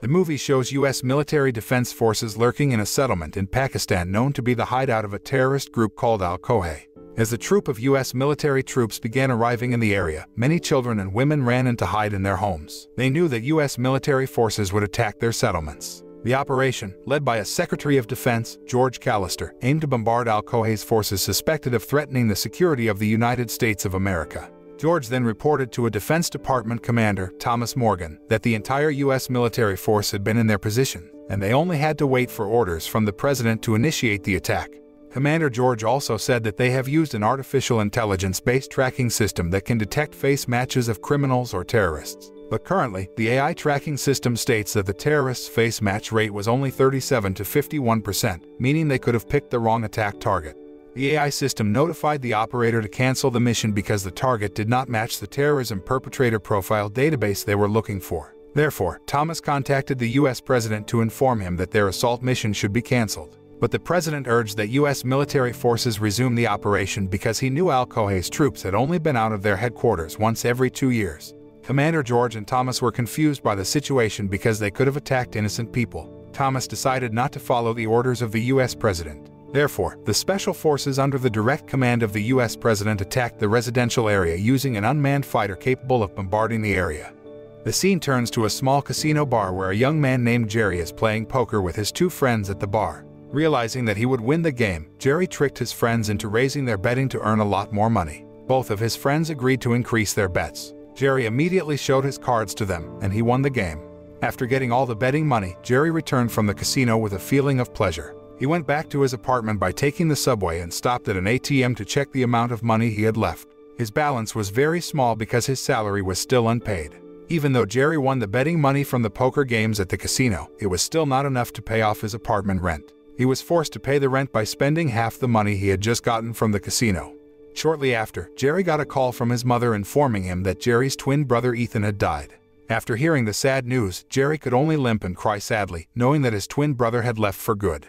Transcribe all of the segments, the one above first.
The movie shows U.S. military defense forces lurking in a settlement in Pakistan known to be the hideout of a terrorist group called Al-Khohei. As a troop of U.S. military troops began arriving in the area, many children and women ran in to hide in their homes. They knew that U.S. military forces would attack their settlements. The operation, led by a Secretary of Defense, George Callister, aimed to bombard Al-Khohei's forces suspected of threatening the security of the United States of America. George then reported to a Defense Department commander, Thomas Morgan, that the entire U.S. military force had been in their position, and they only had to wait for orders from the president to initiate the attack. Commander George also said that they have used an artificial intelligence-based tracking system that can detect face matches of criminals or terrorists. But currently, the AI tracking system states that the terrorists' face match rate was only 37 to 51%, meaning they could have picked the wrong attack target. The AI system notified the operator to cancel the mission because the target did not match the terrorism perpetrator profile database they were looking for. Therefore, Thomas contacted the US president to inform him that their assault mission should be canceled. But the president urged that U.S. military forces resume the operation because he knew Al-Khohei's troops had only been out of their headquarters once every two years. Commander George and Thomas were confused by the situation because they could have attacked innocent people. Thomas decided not to follow the orders of the U.S. president. Therefore, the special forces under the direct command of the U.S. president attacked the residential area using an unmanned fighter capable of bombarding the area. The scene turns to a small casino bar where a young man named Jerry is playing poker with his two friends at the bar. Realizing that he would win the game, Jerry tricked his friends into raising their betting to earn a lot more money. Both of his friends agreed to increase their bets. Jerry immediately showed his cards to them, and he won the game. After getting all the betting money, Jerry returned from the casino with a feeling of pleasure. He went back to his apartment by taking the subway and stopped at an ATM to check the amount of money he had left. His balance was very small because his salary was still unpaid. Even though Jerry won the betting money from the poker games at the casino, it was still not enough to pay off his apartment rent he was forced to pay the rent by spending half the money he had just gotten from the casino. Shortly after, Jerry got a call from his mother informing him that Jerry's twin brother Ethan had died. After hearing the sad news, Jerry could only limp and cry sadly, knowing that his twin brother had left for good.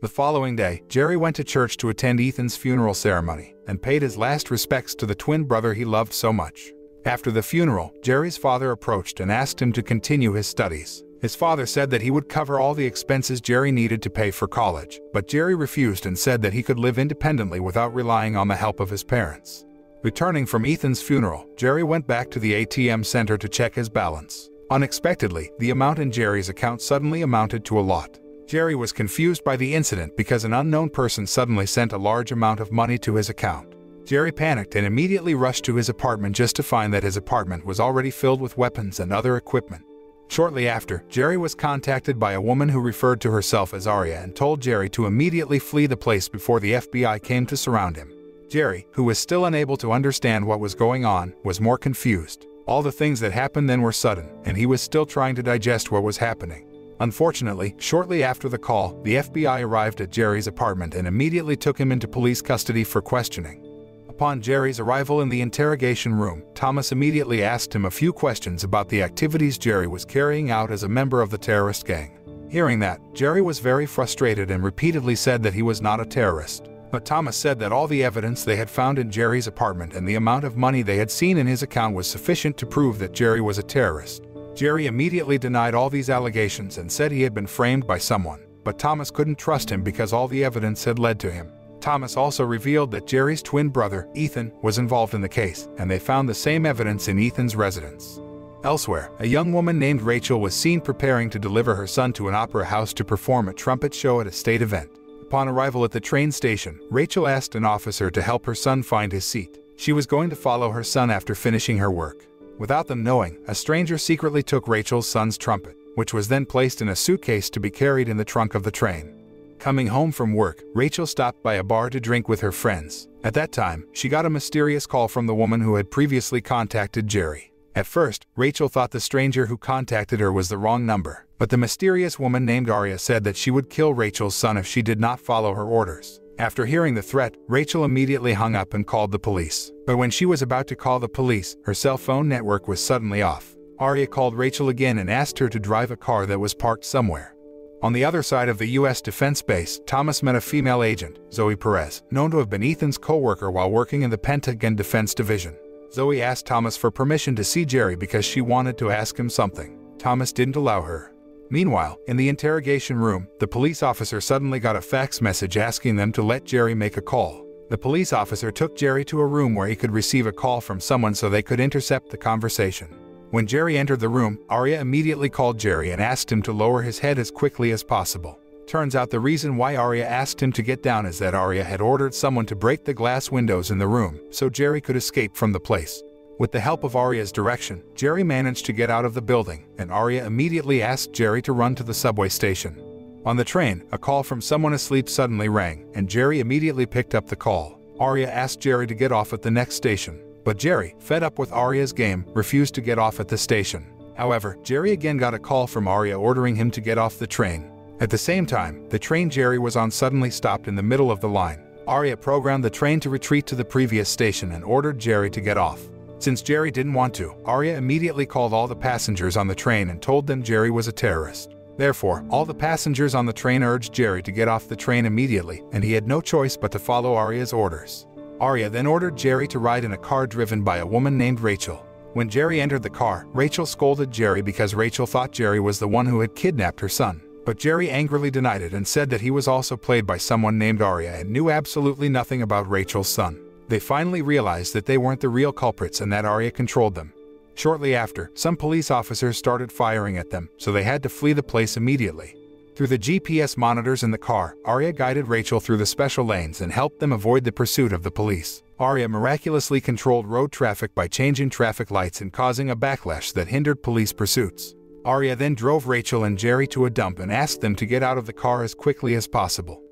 The following day, Jerry went to church to attend Ethan's funeral ceremony and paid his last respects to the twin brother he loved so much. After the funeral, Jerry's father approached and asked him to continue his studies. His father said that he would cover all the expenses Jerry needed to pay for college, but Jerry refused and said that he could live independently without relying on the help of his parents. Returning from Ethan's funeral, Jerry went back to the ATM center to check his balance. Unexpectedly, the amount in Jerry's account suddenly amounted to a lot. Jerry was confused by the incident because an unknown person suddenly sent a large amount of money to his account. Jerry panicked and immediately rushed to his apartment just to find that his apartment was already filled with weapons and other equipment. Shortly after, Jerry was contacted by a woman who referred to herself as Arya and told Jerry to immediately flee the place before the FBI came to surround him. Jerry, who was still unable to understand what was going on, was more confused. All the things that happened then were sudden, and he was still trying to digest what was happening. Unfortunately, shortly after the call, the FBI arrived at Jerry's apartment and immediately took him into police custody for questioning. Upon Jerry's arrival in the interrogation room, Thomas immediately asked him a few questions about the activities Jerry was carrying out as a member of the terrorist gang. Hearing that, Jerry was very frustrated and repeatedly said that he was not a terrorist. But Thomas said that all the evidence they had found in Jerry's apartment and the amount of money they had seen in his account was sufficient to prove that Jerry was a terrorist. Jerry immediately denied all these allegations and said he had been framed by someone, but Thomas couldn't trust him because all the evidence had led to him. Thomas also revealed that Jerry's twin brother, Ethan, was involved in the case, and they found the same evidence in Ethan's residence. Elsewhere, a young woman named Rachel was seen preparing to deliver her son to an opera house to perform a trumpet show at a state event. Upon arrival at the train station, Rachel asked an officer to help her son find his seat. She was going to follow her son after finishing her work. Without them knowing, a stranger secretly took Rachel's son's trumpet, which was then placed in a suitcase to be carried in the trunk of the train. Coming home from work, Rachel stopped by a bar to drink with her friends. At that time, she got a mysterious call from the woman who had previously contacted Jerry. At first, Rachel thought the stranger who contacted her was the wrong number, but the mysterious woman named Arya said that she would kill Rachel's son if she did not follow her orders. After hearing the threat, Rachel immediately hung up and called the police. But when she was about to call the police, her cell phone network was suddenly off. Arya called Rachel again and asked her to drive a car that was parked somewhere. On the other side of the U.S. defense base, Thomas met a female agent, Zoe Perez, known to have been Ethan's co-worker while working in the Pentagon Defense Division. Zoe asked Thomas for permission to see Jerry because she wanted to ask him something. Thomas didn't allow her. Meanwhile, in the interrogation room, the police officer suddenly got a fax message asking them to let Jerry make a call. The police officer took Jerry to a room where he could receive a call from someone so they could intercept the conversation. When Jerry entered the room, Arya immediately called Jerry and asked him to lower his head as quickly as possible. Turns out the reason why Arya asked him to get down is that Arya had ordered someone to break the glass windows in the room so Jerry could escape from the place. With the help of Arya's direction, Jerry managed to get out of the building, and Arya immediately asked Jerry to run to the subway station. On the train, a call from someone asleep suddenly rang, and Jerry immediately picked up the call. Arya asked Jerry to get off at the next station, but Jerry, fed up with Arya's game, refused to get off at the station. However, Jerry again got a call from Arya ordering him to get off the train. At the same time, the train Jerry was on suddenly stopped in the middle of the line. Arya programmed the train to retreat to the previous station and ordered Jerry to get off. Since Jerry didn't want to, Arya immediately called all the passengers on the train and told them Jerry was a terrorist. Therefore, all the passengers on the train urged Jerry to get off the train immediately, and he had no choice but to follow Arya's orders. Arya then ordered Jerry to ride in a car driven by a woman named Rachel. When Jerry entered the car, Rachel scolded Jerry because Rachel thought Jerry was the one who had kidnapped her son. But Jerry angrily denied it and said that he was also played by someone named Arya and knew absolutely nothing about Rachel's son. They finally realized that they weren't the real culprits and that Arya controlled them. Shortly after, some police officers started firing at them, so they had to flee the place immediately. Through the GPS monitors in the car, Arya guided Rachel through the special lanes and helped them avoid the pursuit of the police. Arya miraculously controlled road traffic by changing traffic lights and causing a backlash that hindered police pursuits. Arya then drove Rachel and Jerry to a dump and asked them to get out of the car as quickly as possible.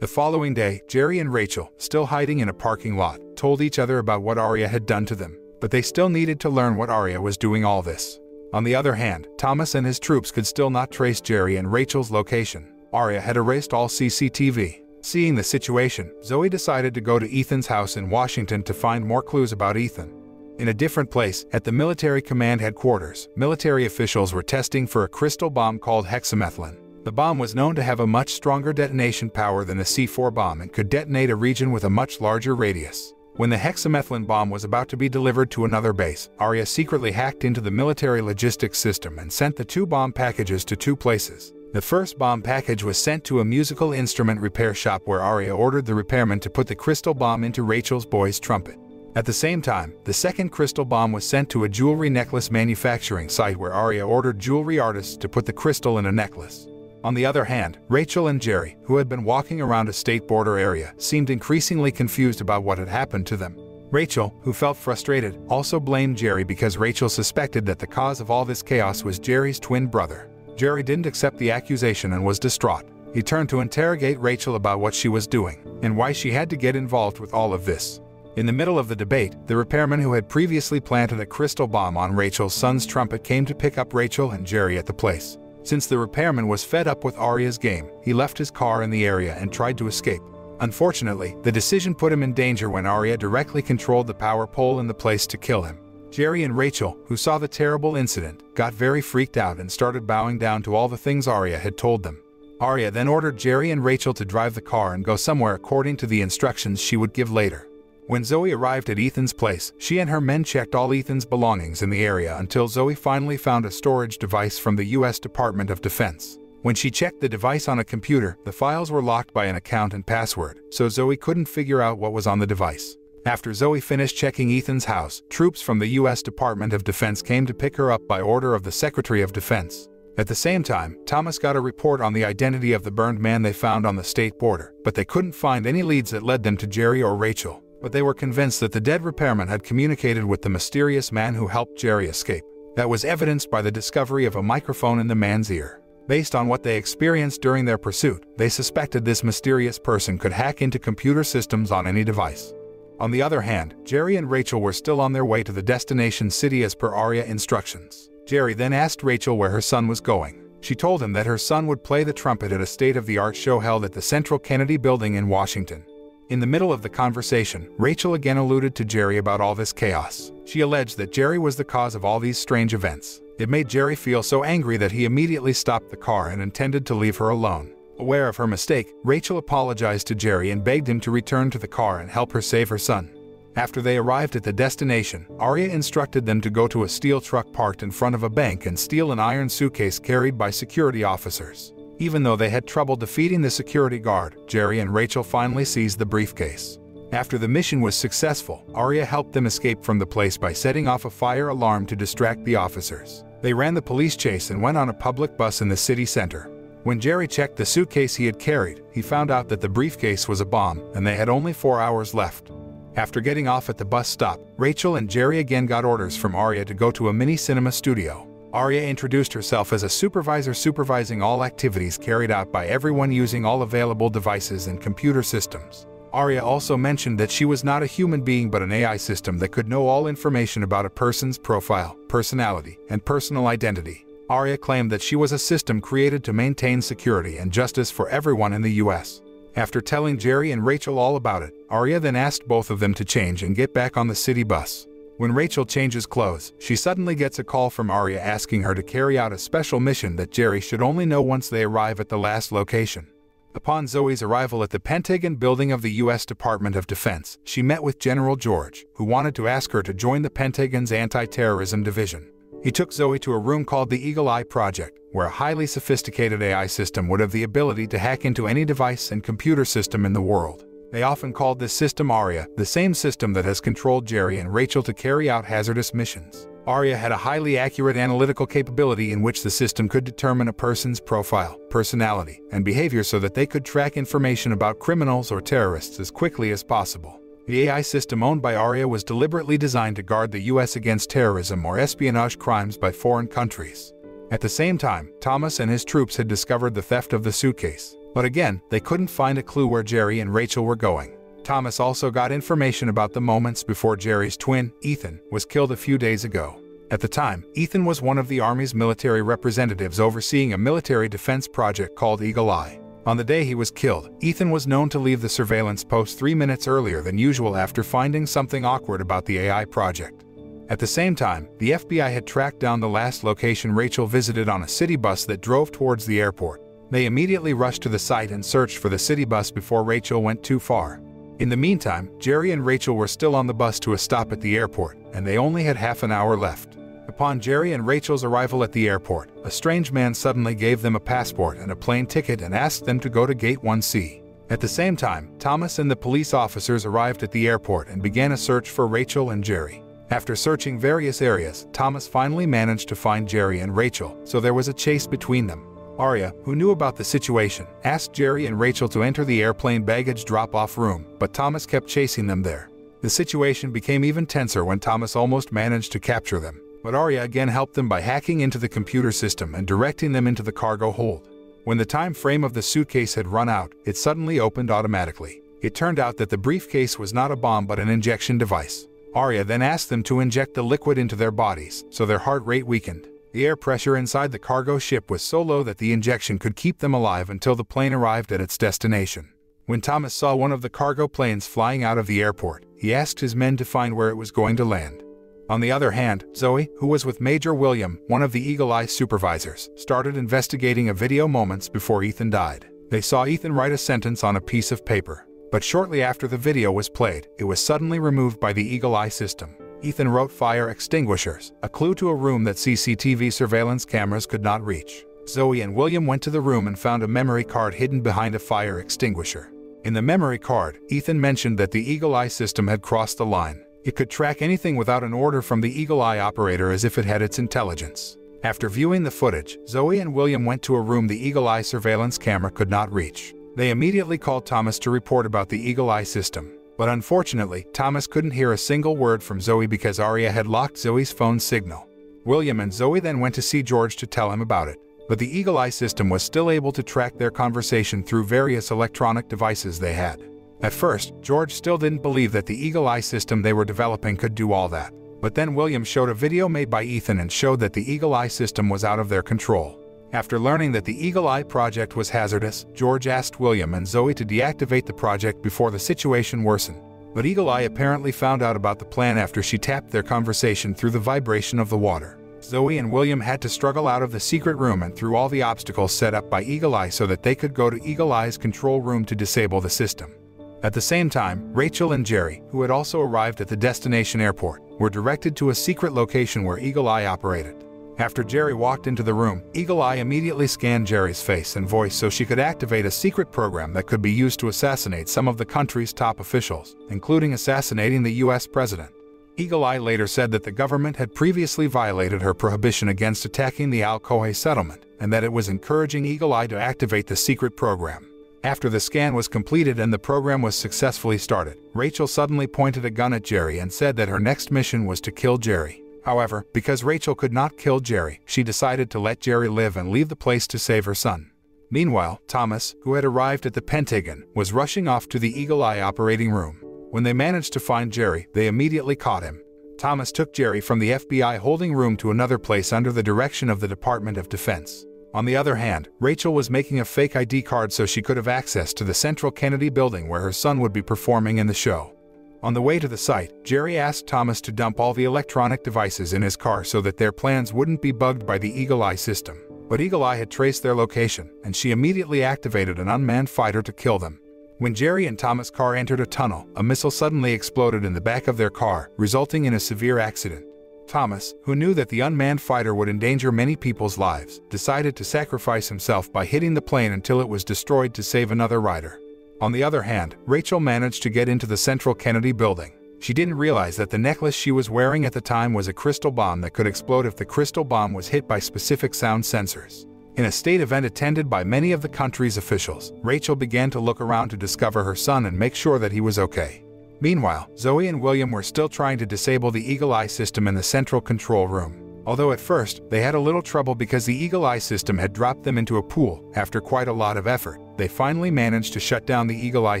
The following day, Jerry and Rachel, still hiding in a parking lot, told each other about what Arya had done to them, but they still needed to learn what Arya was doing all this. On the other hand, Thomas and his troops could still not trace Jerry and Rachel's location. Arya had erased all CCTV. Seeing the situation, Zoe decided to go to Ethan's house in Washington to find more clues about Ethan. In a different place, at the military command headquarters, military officials were testing for a crystal bomb called hexamethylene. The bomb was known to have a much stronger detonation power than the C4 bomb and could detonate a region with a much larger radius. When the hexamethylene bomb was about to be delivered to another base, Arya secretly hacked into the military logistics system and sent the two bomb packages to two places. The first bomb package was sent to a musical instrument repair shop where Arya ordered the repairman to put the crystal bomb into Rachel's boy's trumpet. At the same time, the second crystal bomb was sent to a jewelry necklace manufacturing site where Arya ordered jewelry artists to put the crystal in a necklace. On the other hand, Rachel and Jerry, who had been walking around a state border area, seemed increasingly confused about what had happened to them. Rachel, who felt frustrated, also blamed Jerry because Rachel suspected that the cause of all this chaos was Jerry's twin brother. Jerry didn't accept the accusation and was distraught. He turned to interrogate Rachel about what she was doing and why she had to get involved with all of this. In the middle of the debate, the repairman who had previously planted a crystal bomb on Rachel's son's trumpet came to pick up Rachel and Jerry at the place. Since the repairman was fed up with Arya's game, he left his car in the area and tried to escape. Unfortunately, the decision put him in danger when Arya directly controlled the power pole in the place to kill him. Jerry and Rachel, who saw the terrible incident, got very freaked out and started bowing down to all the things Arya had told them. Arya then ordered Jerry and Rachel to drive the car and go somewhere according to the instructions she would give later. When Zoe arrived at Ethan's place, she and her men checked all Ethan's belongings in the area until Zoe finally found a storage device from the U.S. Department of Defense. When she checked the device on a computer, the files were locked by an account and password, so Zoe couldn't figure out what was on the device. After Zoe finished checking Ethan's house, troops from the U.S. Department of Defense came to pick her up by order of the Secretary of Defense. At the same time, Thomas got a report on the identity of the burned man they found on the state border, but they couldn't find any leads that led them to Jerry or Rachel but they were convinced that the dead repairman had communicated with the mysterious man who helped Jerry escape. That was evidenced by the discovery of a microphone in the man's ear. Based on what they experienced during their pursuit, they suspected this mysterious person could hack into computer systems on any device. On the other hand, Jerry and Rachel were still on their way to the destination city as per Arya instructions. Jerry then asked Rachel where her son was going. She told him that her son would play the trumpet at a state-of-the-art show held at the Central Kennedy Building in Washington. In the middle of the conversation, Rachel again alluded to Jerry about all this chaos. She alleged that Jerry was the cause of all these strange events. It made Jerry feel so angry that he immediately stopped the car and intended to leave her alone. Aware of her mistake, Rachel apologized to Jerry and begged him to return to the car and help her save her son. After they arrived at the destination, Arya instructed them to go to a steel truck parked in front of a bank and steal an iron suitcase carried by security officers. Even though they had trouble defeating the security guard, Jerry and Rachel finally seized the briefcase. After the mission was successful, Arya helped them escape from the place by setting off a fire alarm to distract the officers. They ran the police chase and went on a public bus in the city center. When Jerry checked the suitcase he had carried, he found out that the briefcase was a bomb and they had only four hours left. After getting off at the bus stop, Rachel and Jerry again got orders from Arya to go to a mini cinema studio. Arya introduced herself as a supervisor supervising all activities carried out by everyone using all available devices and computer systems. Arya also mentioned that she was not a human being but an AI system that could know all information about a person's profile, personality, and personal identity. Arya claimed that she was a system created to maintain security and justice for everyone in the US. After telling Jerry and Rachel all about it, Arya then asked both of them to change and get back on the city bus. When Rachel changes clothes, she suddenly gets a call from Arya asking her to carry out a special mission that Jerry should only know once they arrive at the last location. Upon Zoe's arrival at the Pentagon building of the U.S. Department of Defense, she met with General George, who wanted to ask her to join the Pentagon's anti-terrorism division. He took Zoe to a room called the Eagle Eye Project, where a highly sophisticated AI system would have the ability to hack into any device and computer system in the world. They often called this system Arya, the same system that has controlled Jerry and Rachel to carry out hazardous missions. Arya had a highly accurate analytical capability in which the system could determine a person's profile, personality, and behavior so that they could track information about criminals or terrorists as quickly as possible. The AI system owned by Arya was deliberately designed to guard the U.S. against terrorism or espionage crimes by foreign countries. At the same time, Thomas and his troops had discovered the theft of the suitcase. But again, they couldn't find a clue where Jerry and Rachel were going. Thomas also got information about the moments before Jerry's twin, Ethan, was killed a few days ago. At the time, Ethan was one of the Army's military representatives overseeing a military defense project called Eagle Eye. On the day he was killed, Ethan was known to leave the surveillance post three minutes earlier than usual after finding something awkward about the AI project. At the same time, the FBI had tracked down the last location Rachel visited on a city bus that drove towards the airport. They immediately rushed to the site and searched for the city bus before Rachel went too far. In the meantime, Jerry and Rachel were still on the bus to a stop at the airport, and they only had half an hour left. Upon Jerry and Rachel's arrival at the airport, a strange man suddenly gave them a passport and a plane ticket and asked them to go to Gate 1C. At the same time, Thomas and the police officers arrived at the airport and began a search for Rachel and Jerry. After searching various areas, Thomas finally managed to find Jerry and Rachel, so there was a chase between them. Arya, who knew about the situation, asked Jerry and Rachel to enter the airplane baggage drop-off room, but Thomas kept chasing them there. The situation became even tenser when Thomas almost managed to capture them. But Arya again helped them by hacking into the computer system and directing them into the cargo hold. When the time frame of the suitcase had run out, it suddenly opened automatically. It turned out that the briefcase was not a bomb but an injection device. Arya then asked them to inject the liquid into their bodies, so their heart rate weakened. The air pressure inside the cargo ship was so low that the injection could keep them alive until the plane arrived at its destination. When Thomas saw one of the cargo planes flying out of the airport, he asked his men to find where it was going to land. On the other hand, Zoe, who was with Major William, one of the Eagle Eye supervisors, started investigating a video moments before Ethan died. They saw Ethan write a sentence on a piece of paper. But shortly after the video was played, it was suddenly removed by the Eagle Eye system. Ethan wrote fire extinguishers, a clue to a room that CCTV surveillance cameras could not reach. Zoe and William went to the room and found a memory card hidden behind a fire extinguisher. In the memory card, Ethan mentioned that the Eagle Eye system had crossed the line. It could track anything without an order from the Eagle Eye operator as if it had its intelligence. After viewing the footage, Zoe and William went to a room the Eagle Eye surveillance camera could not reach. They immediately called Thomas to report about the Eagle Eye system. But unfortunately, Thomas couldn't hear a single word from Zoe because Arya had locked Zoe's phone signal. William and Zoe then went to see George to tell him about it. But the Eagle Eye system was still able to track their conversation through various electronic devices they had. At first, George still didn't believe that the Eagle Eye system they were developing could do all that. But then William showed a video made by Ethan and showed that the Eagle Eye system was out of their control. After learning that the Eagle Eye project was hazardous, George asked William and Zoe to deactivate the project before the situation worsened. But Eagle Eye apparently found out about the plan after she tapped their conversation through the vibration of the water. Zoe and William had to struggle out of the secret room and through all the obstacles set up by Eagle Eye so that they could go to Eagle Eye's control room to disable the system. At the same time, Rachel and Jerry, who had also arrived at the destination airport, were directed to a secret location where Eagle Eye operated. After Jerry walked into the room, Eagle Eye immediately scanned Jerry's face and voice so she could activate a secret program that could be used to assassinate some of the country's top officials, including assassinating the US president. Eagle Eye later said that the government had previously violated her prohibition against attacking the Al Kohe settlement and that it was encouraging Eagle Eye to activate the secret program. After the scan was completed and the program was successfully started, Rachel suddenly pointed a gun at Jerry and said that her next mission was to kill Jerry. However, because Rachel could not kill Jerry, she decided to let Jerry live and leave the place to save her son. Meanwhile, Thomas, who had arrived at the Pentagon, was rushing off to the Eagle Eye operating room. When they managed to find Jerry, they immediately caught him. Thomas took Jerry from the FBI holding room to another place under the direction of the Department of Defense. On the other hand, Rachel was making a fake ID card so she could have access to the Central Kennedy building where her son would be performing in the show. On the way to the site, Jerry asked Thomas to dump all the electronic devices in his car so that their plans wouldn't be bugged by the Eagle Eye system. But Eagle Eye had traced their location, and she immediately activated an unmanned fighter to kill them. When Jerry and Thomas' car entered a tunnel, a missile suddenly exploded in the back of their car, resulting in a severe accident. Thomas, who knew that the unmanned fighter would endanger many people's lives, decided to sacrifice himself by hitting the plane until it was destroyed to save another rider. On the other hand, Rachel managed to get into the Central Kennedy building. She didn't realize that the necklace she was wearing at the time was a crystal bomb that could explode if the crystal bomb was hit by specific sound sensors. In a state event attended by many of the country's officials, Rachel began to look around to discover her son and make sure that he was okay. Meanwhile, Zoe and William were still trying to disable the Eagle Eye system in the central control room. Although at first, they had a little trouble because the Eagle Eye system had dropped them into a pool. After quite a lot of effort, they finally managed to shut down the Eagle Eye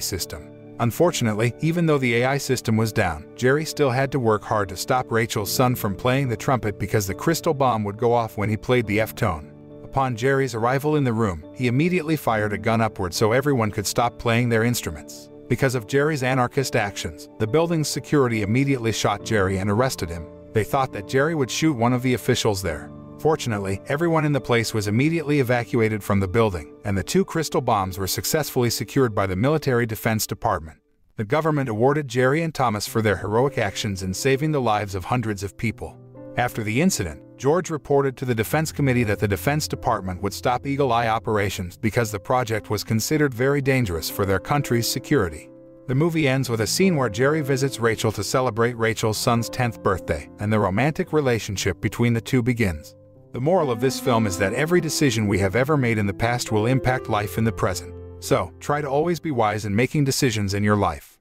system. Unfortunately, even though the AI system was down, Jerry still had to work hard to stop Rachel's son from playing the trumpet because the crystal bomb would go off when he played the F tone. Upon Jerry's arrival in the room, he immediately fired a gun upward so everyone could stop playing their instruments. Because of Jerry's anarchist actions, the building's security immediately shot Jerry and arrested him. They thought that Jerry would shoot one of the officials there. Fortunately, everyone in the place was immediately evacuated from the building, and the two crystal bombs were successfully secured by the Military Defense Department. The government awarded Jerry and Thomas for their heroic actions in saving the lives of hundreds of people. After the incident, George reported to the Defense Committee that the Defense Department would stop Eagle Eye operations because the project was considered very dangerous for their country's security. The movie ends with a scene where Jerry visits Rachel to celebrate Rachel's son's 10th birthday, and the romantic relationship between the two begins. The moral of this film is that every decision we have ever made in the past will impact life in the present. So, try to always be wise in making decisions in your life.